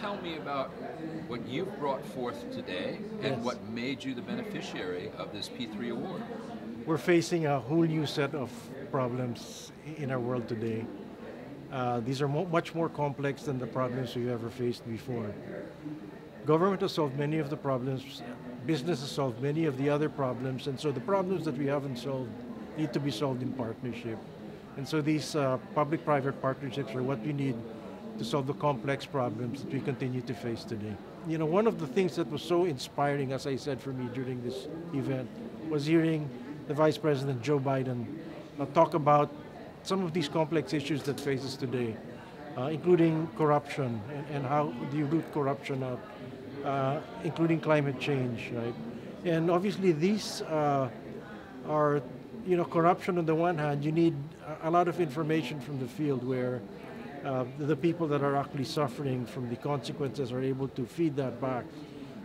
tell me about what you've brought forth today and Yes. what made you the beneficiary of this P3 award? We're facing a whole new set of problems in our world today. Uh, these are mo much more complex than the problems we've ever faced before. Government has solved many of the problems, business has solved many of the other problems, and so the problems that we haven't solved need to be solved in partnership. And so these uh, public-private partnerships are what we need to solve the complex problems that we continue to face today. You know, one of the things that was so inspiring, as I said for me during this event, was hearing the Vice President Joe Biden uh, talk about some of these complex issues that faces today, uh, including corruption and, and how do you root corruption out, uh, including climate change, right? And obviously these uh, are, you know, corruption on the one hand, you need a lot of information from the field where uh, the people that are actually suffering from the consequences are able to feed that back.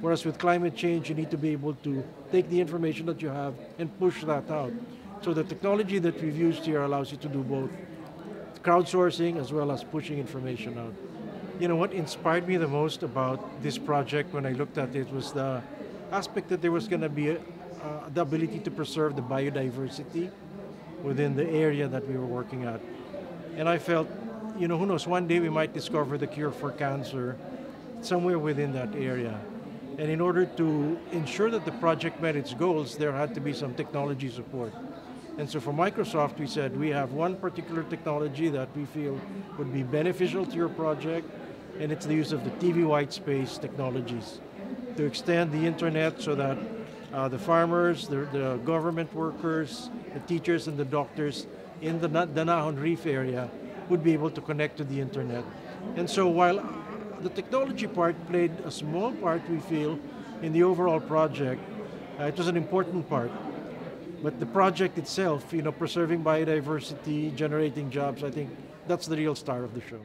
Whereas with climate change, you need to be able to take the information that you have and push that out. So the technology that we've used here allows you to do both crowdsourcing as well as pushing information out. You know, what inspired me the most about this project when I looked at it was the aspect that there was going to be a, uh, the ability to preserve the biodiversity within the area that we were working at. And I felt, you know, who knows, one day we might discover the cure for cancer somewhere within that area. And in order to ensure that the project met its goals, there had to be some technology support. And so for Microsoft, we said we have one particular technology that we feel would be beneficial to your project, and it's the use of the TV white space technologies to extend the internet so that uh, the farmers, the, the government workers, the teachers, and the doctors in the Na- Danajon Reef area would be able to connect to the internet. And so while the technology part played a small part, we feel, in the overall project, uh, it was an important part. But the project itself, you know, preserving biodiversity, generating jobs, I think that's the real star of the show.